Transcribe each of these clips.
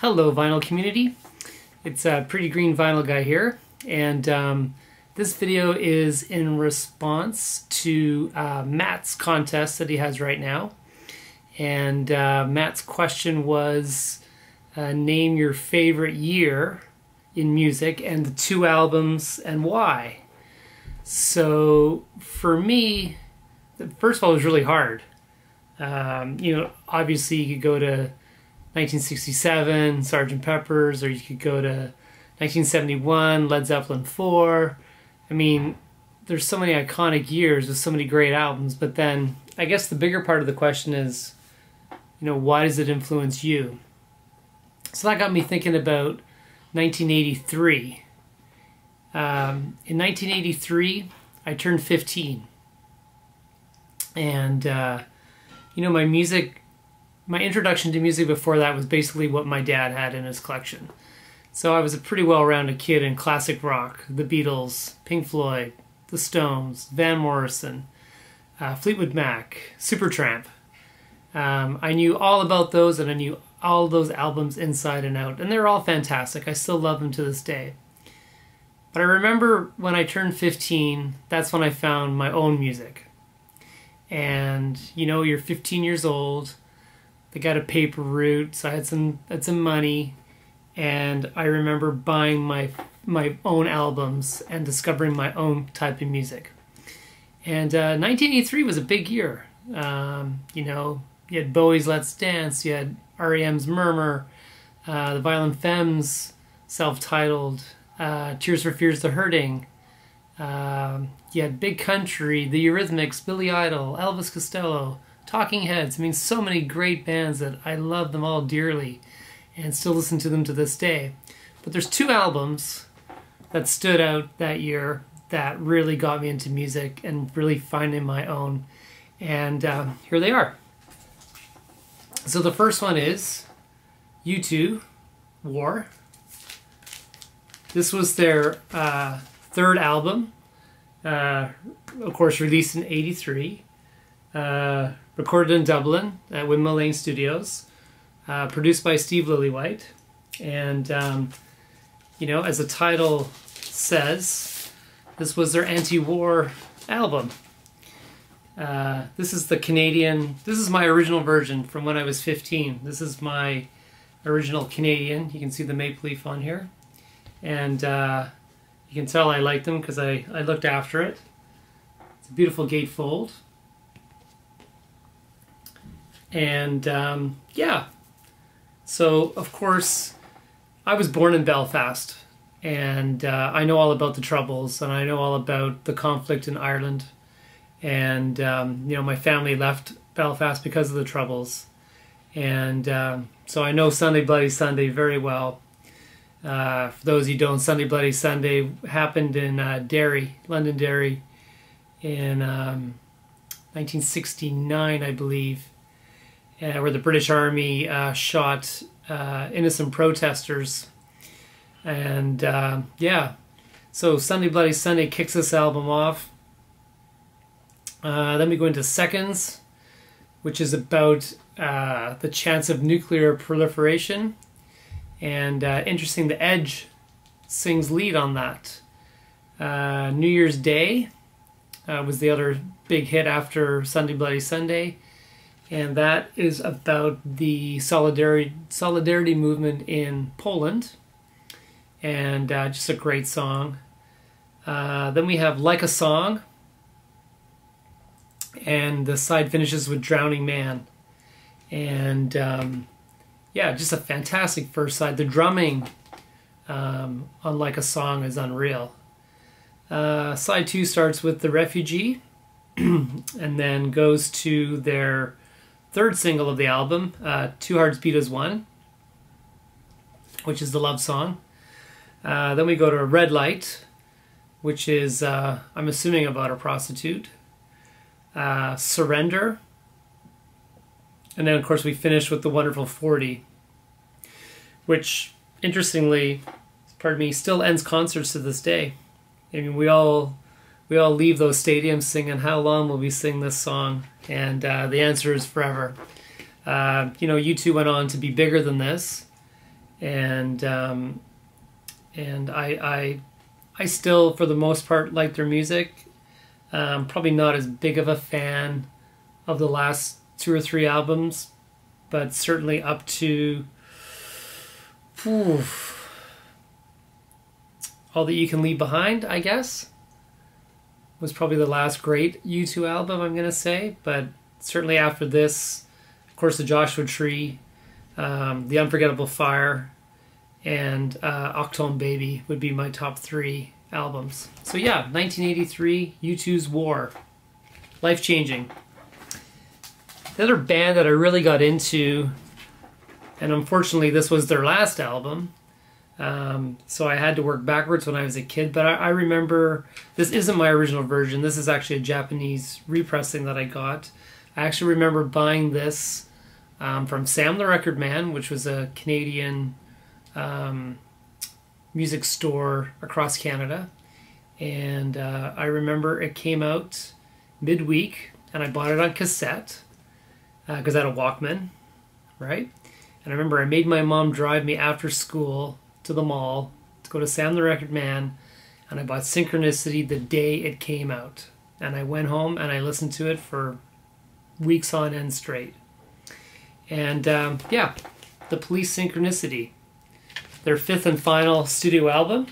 Hello, vinyl community. It's a pretty green vinyl guy here, and um, this video is in response to uh, Matt's contest that he has right now. And uh, Matt's question was uh, name your favorite year in music and the two albums and why. So for me, first of all, it was really hard. Um, you know, obviously you could go to 1967, Sgt. Pepper's, or you could go to 1971, Led Zeppelin 4. I mean, there's so many iconic years with so many great albums, but then I guess the bigger part of the question is, you know, why does it influence you? So that got me thinking about 1983. Um, in 1983, I turned 15. And, uh, you know, my music my introduction to music before that was basically what my dad had in his collection. So I was a pretty well-rounded kid in classic rock, the Beatles, Pink Floyd, the Stones, Van Morrison, uh, Fleetwood Mac, Supertramp. Um, I knew all about those and I knew all those albums inside and out, and they're all fantastic. I still love them to this day. But I remember when I turned 15, that's when I found my own music. And you know, you're 15 years old, they got a paper route, so I had some had some money, and I remember buying my my own albums and discovering my own type of music. And uh, 1983 was a big year. Um, you know, you had Bowie's Let's Dance, you had REM's Murmur, uh, the Violent Femmes self-titled, uh, Tears for Fears the Hurting. Uh, you had Big Country, The Eurythmics, Billy Idol, Elvis Costello, Talking Heads. I mean, so many great bands that I love them all dearly and still listen to them to this day. But there's two albums that stood out that year that really got me into music and really finding my own. And uh, here they are. So the first one is U2 War. This was their uh, third album, uh, of course, released in 83. Uh, recorded in Dublin at Windmill Lane Studios, uh, produced by Steve Lillywhite. And, um, you know, as the title says, this was their anti war album. Uh, this is the Canadian, this is my original version from when I was 15. This is my original Canadian. You can see the maple leaf on here. And uh, you can tell I like them because I, I looked after it. It's a beautiful gatefold. And um, yeah, so of course, I was born in Belfast, and uh, I know all about the troubles, and I know all about the conflict in Ireland. And um, you know, my family left Belfast because of the troubles, and um, so I know Sunday Bloody Sunday very well. Uh, for those who don't, Sunday Bloody Sunday happened in uh, Derry, Londonderry, in 1969, um, I believe where the British Army uh, shot uh, innocent protesters. And uh, yeah, so Sunday Bloody Sunday kicks this album off. Uh, then we go into Seconds, which is about uh, the chance of nuclear proliferation. And interesting, The Edge sings lead on that. New Year's Day was the other big hit after Sunday Bloody Sunday and that is about the solidarity solidarity movement in Poland, and uh, just a great song. Uh, then we have "Like a Song," and the side finishes with "Drowning Man," and um, yeah, just a fantastic first side. The drumming um, on "Like a Song" is unreal. Uh, side two starts with "The Refugee." and then goes to their third single of the album, uh, Two Hearts Beat as One, which is the love song. Uh, then we go to Red Light, which is, uh, I'm assuming, about a prostitute. Uh, Surrender. And then, of course, we finish with The Wonderful 40, which, interestingly, pardon me, still ends concerts to this day. I mean, we all we all leave those stadiums singing, How long will we sing this song? And uh, the answer is forever. Uh, you know, U2 went on to be bigger than this. and um, and I, I I still for the most part like their music. Um, probably not as big of a fan of the last two or three albums, but certainly up to whew, all that you can leave behind. I guess was probably the last great U2 album. I'm gonna say, but certainly after this, of course, the Joshua Tree, um, the Unforgettable Fire, and uh, Achtung Baby would be my top three albums. So yeah, 1983, U2's War, life changing. The other band that I really got into, and unfortunately this was their last album, um, so I had to work backwards when I was a kid. But I, I, remember this isn't my original version. This is actually a Japanese repressing that I got. I actually remember buying this um, from Sam the Record Man, which was a Canadian um, music store across Canada. And uh, I remember it came out midweek, and I bought it on cassette because uh, I had a Walkman, right? And I remember I made my mom drive me after school to the mall to go to Sam the Record Man, and I bought Synchronicity the day it came out. And I went home and I listened to it for weeks on end straight. And um, yeah, The Police Synchronicity, their fifth and final studio album.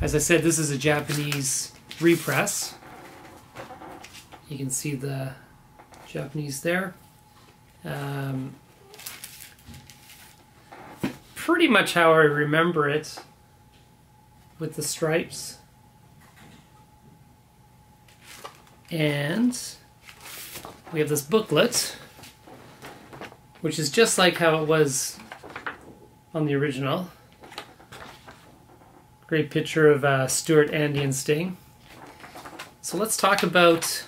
As I said, this is a Japanese repress. You can see the Japanese there. Um, pretty much how I remember it with the stripes. And we have this booklet, which is just like how it was on the original. Great picture of uh, Stuart, Andy, and Sting. So let's talk about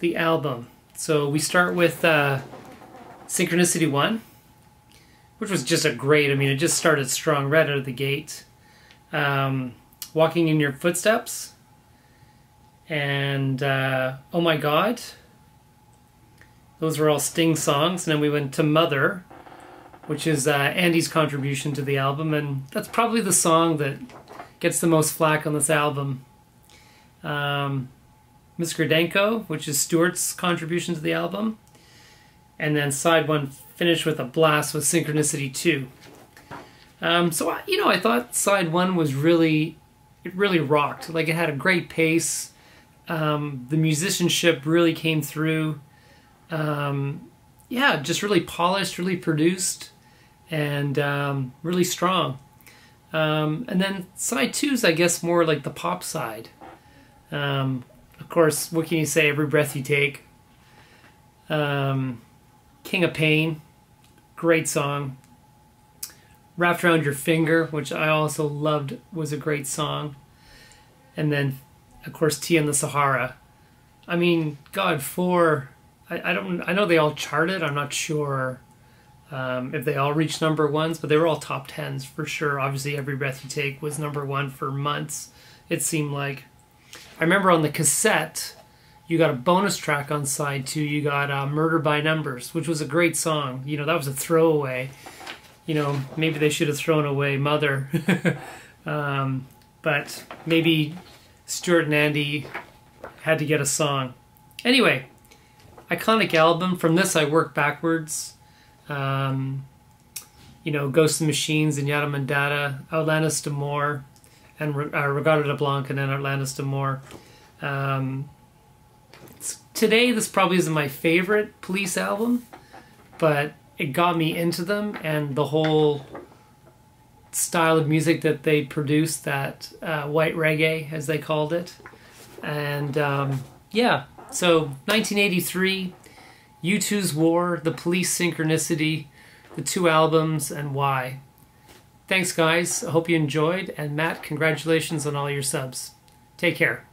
the album. So we start with uh, Synchronicity 1 which was just a great. I mean, it just started strong right out of the gate. Um, Walking in Your Footsteps, and uh, Oh My God. Those were all Sting songs, and then we went to Mother, which is uh, Andy's contribution to the album, and that's probably the song that gets the most flack on this album. Um, Miss Gradenko, which is Stuart's contribution to the album, and then side one finished with a blast with Synchronicity 2. Um, so, you know, I thought side one was really, it really rocked. Like, it had a great pace. Um, the musicianship really came through. Um, yeah, just really polished, really produced, and um, really strong. Um, and then side two is, I guess, more like the pop side. Um, of course, what can you say? Every breath you take. King of Pain, great song. Wrapped Around Your Finger, which I also loved, was a great song. And then, of course, Tea in the Sahara. I mean, God, for I, I don't I know they all charted. I'm not sure um, if they all reached number ones, but they were all top tens for sure. Obviously, Every Breath You Take was number one for months. It seemed like. I remember on the cassette, you got a bonus track on side two. You got uh, "Murder by Numbers," which was a great song. You know, that was a throwaway. You know, maybe they should have thrown away "Mother," um, but maybe Stuart and Andy had to get a song. Anyway, iconic album. From this, I work backwards. Um, you know, Ghost of Machines and Zenyatta Mondatta, Outlandos d'Amour, and uh, Reggatta de Blanc, and then Outlandos d'Amour. Um, today this probably isn't my favorite police album but it got me into them and the whole style of music that they produced that uh, white reggae as they called it. And um, yeah so 1983 u2's war the police synchronicity the two albums and why. Thanks guys. I hope you enjoyed. And matt congratulations on all your subs. Take care